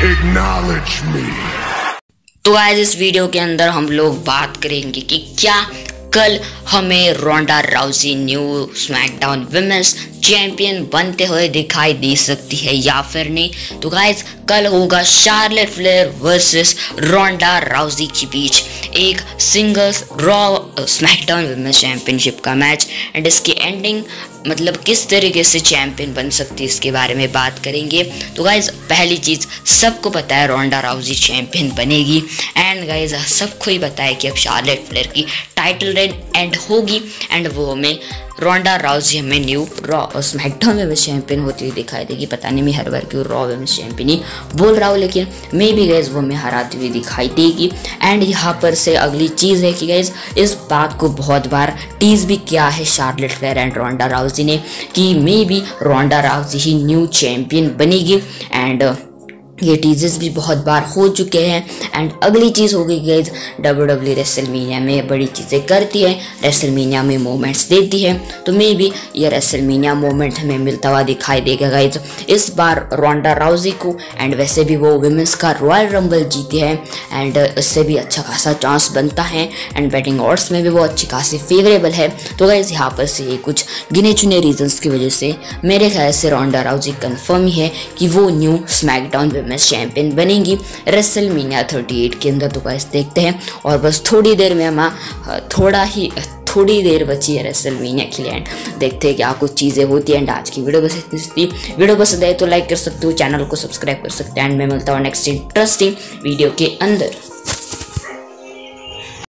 Acknowledge me. तो आज इस वीडियो के अंदर हम लोग बात करेंगे कि क्या कल हमें Ronda, Rousey, new, SmackDown women's champion बनते हुए दिखाई दे सकती है या फिर नहीं तो गाइज़ कल होगा Charlotte Flair versus Ronda, Rousey के बीच एक singles Raw SmackDown women's championship का मैच एंड इसकी एंडिंग मतलब किस तरीके से चैंपियन बन सकती है, इसके बारे में बात करेंगे। तो गाइज़ पहली चीज़, सबको पता है रोंडा, राउजी चैंपियन बनेगी। एंड गाइज़ सबको ही है कि अब शार्लेट फ्लेयर की टाइटल रेन एंड होगी। एंड वो हमें रोंडा राउजी हमें न्यू रॉ स्मैकडाउन में चैंपियन होती हुई दिखाई देगी। पता नहीं मैं हर बार क्यों रॉ में चैंपियन ही बोल रहा हूँ, लेकिन मे बी गैस वो हमें हराती हुई दिखाई देगी। एंड यहाँ पर से अगली चीज़ है कि गैस इस बात को बहुत बार टीज भी किया है Charlotte Flair and Ronda Rousey ने कि मे बी रोंडा राउजी ही न्यू चैम्पियन बनेगी। एंड ये टीजर्स भी बहुत बार हो चुके हैं। एंड अगली चीज़ हो गई गई डब्ल्यू डब्ल्यू रेसलमीनिया में बड़ी चीज़ें करती है रेसलमीनिया में मोमेंट्स देती है। तो मे भी ये रेसलमीनिया मोमेंट हमें मिलता हुआ दिखाई देगा गाइज़ इस बार रोंडा राउजी को एंड वैसे भी वो वुमेंस का रॉयल रंबल जीती है। एंड इससे भी अच्छा खासा चांस बनता है। एंड बैटिंग ऑर्ड्स में भी वो अच्छी खासी फेवरेबल है। तो गाइज़ यहाँ पर से ये कुछ गिने चुने रीजन्स की वजह से मेरे ख्याल से रोंडा राउजी कन्फर्म ही है कि वो न्यू स्मैकडाउन वुमेंस चैंपियन बनेंगी रेसल मीनिया थर्टी के अंदर। तो बस देखते हैं। और बस थोड़ी देर में हम थोड़ा ही थोड़ी देर बची है रेसल मीनिया के लिए। एंड देखते हैं क्या कुछ चीज़ें होती हैं। एंड आज की वीडियो बस इतनी थी। वीडियो पसंद आए तो लाइक कर सकते हो, चैनल को सब्सक्राइब कर सकते हैं। एंड मैं मिलता हूँ नेक्स्ट इंटरेस्टिंग वीडियो के अंदर।